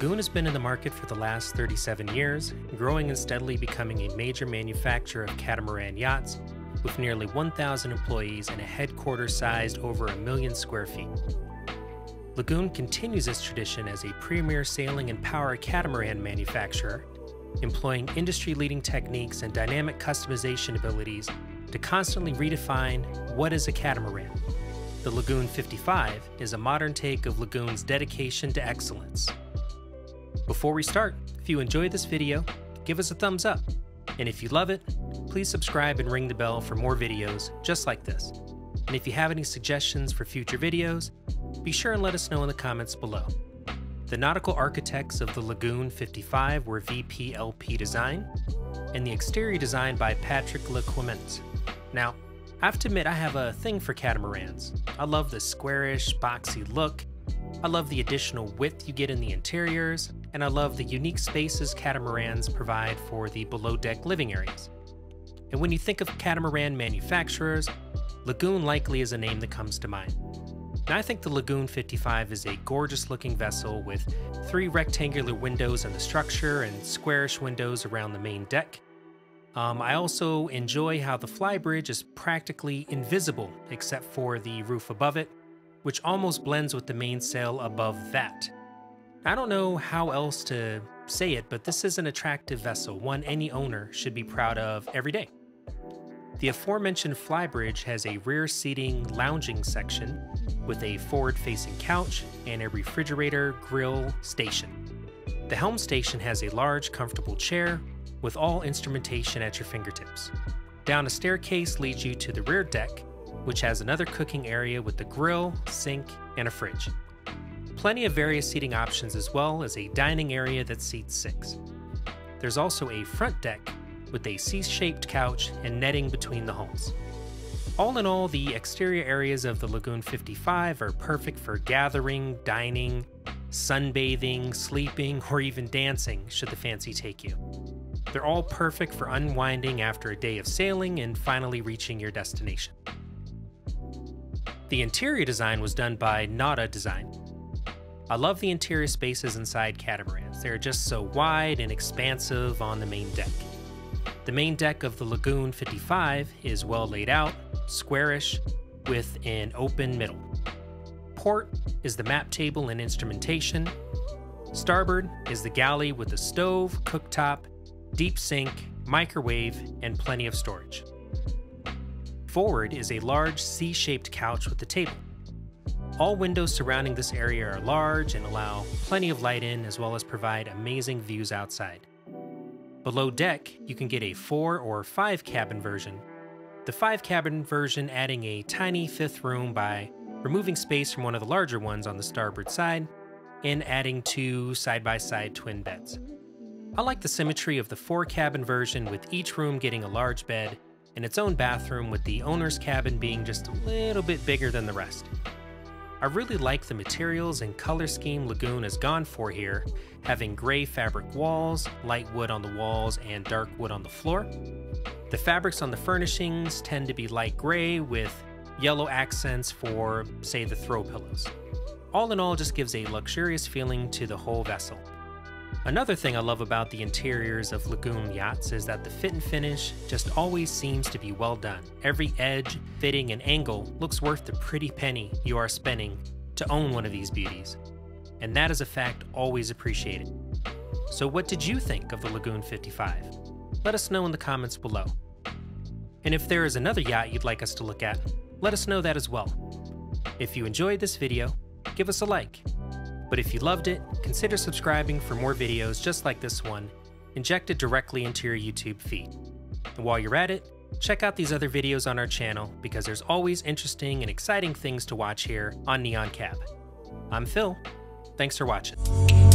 Lagoon has been in the market for the last 37 years, growing and steadily becoming a major manufacturer of catamaran yachts with nearly 1,000 employees and a headquarters sized over a million square feet. Lagoon continues its tradition as a premier sailing and power catamaran manufacturer, employing industry leading techniques and dynamic customization abilities to constantly redefine what is a catamaran. The Lagoon 55 is a modern take of Lagoon's dedication to excellence. Before we start, if you enjoyed this video, give us a thumbs up. And if you love it, please subscribe and ring the bell for more videos just like this. And if you have any suggestions for future videos, be sure and let us know in the comments below. The nautical architects of the Lagoon 55 were VPLP Design, and the exterior design by Patrick LeQuement. Now, I have to admit I have a thing for catamarans. I love the squarish, boxy look, I love the additional width you get in the interiors, and I love the unique spaces catamarans provide for the below deck living areas. And when you think of catamaran manufacturers, Lagoon likely is a name that comes to mind. I think the Lagoon 55 is a gorgeous looking vessel with three rectangular windows in the structure and squarish windows around the main deck. Um, I also enjoy how the flybridge is practically invisible except for the roof above it, which almost blends with the mainsail above that. I don't know how else to say it, but this is an attractive vessel, one any owner should be proud of every day. The aforementioned flybridge has a rear seating lounging section with a forward facing couch and a refrigerator grill station. The helm station has a large, comfortable chair with all instrumentation at your fingertips. Down a staircase leads you to the rear deck, which has another cooking area with the grill, sink, and a fridge. Plenty of various seating options as well as a dining area that seats six. There's also a front deck with a C-shaped couch and netting between the hulls. All in all, the exterior areas of the Lagoon 55 are perfect for gathering, dining, sunbathing, sleeping, or even dancing should the fancy take you. They're all perfect for unwinding after a day of sailing and finally reaching your destination. The interior design was done by Nauta Design. I love the interior spaces inside catamarans. They're just so wide and expansive on the main deck. The main deck of the Lagoon 55 is well laid out, squarish, with an open middle. Port is the map table and instrumentation. Starboard is the galley with a stove, cooktop, deep sink, microwave, and plenty of storage. Forward is a large C-shaped couch with a table. All windows surrounding this area are large and allow plenty of light in as well as provide amazing views outside. Below deck, you can get a 4 or 5 cabin version. The 5 cabin version adding a tiny fifth room by removing space from one of the larger ones on the starboard side and adding two side by side twin beds. I like the symmetry of the 4 cabin version with each room getting a large bed and its own bathroom with the owner's cabin being just a little bit bigger than the rest. I really like the materials and color scheme Lagoon has gone for here, having gray fabric walls, light wood on the walls, and dark wood on the floor. The fabrics on the furnishings tend to be light gray with yellow accents for, say, the throw pillows. All in all, just gives a luxurious feeling to the whole vessel. Another thing I love about the interiors of Lagoon yachts is that the fit and finish just always seems to be well done. Every edge, fitting, and angle looks worth the pretty penny you are spending to own one of these beauties. And that is a fact always appreciated. So what did you think of the Lagoon 55? Let us know in the comments below. And if there is another yacht you'd like us to look at, let us know that as well. If you enjoyed this video, give us a like but if you loved it, consider subscribing for more videos just like this one, injected directly into your YouTube feed. And while you're at it, check out these other videos on our channel because there's always interesting and exciting things to watch here on Neon Cab. I'm Phil. Thanks for watching.